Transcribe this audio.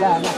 لا لا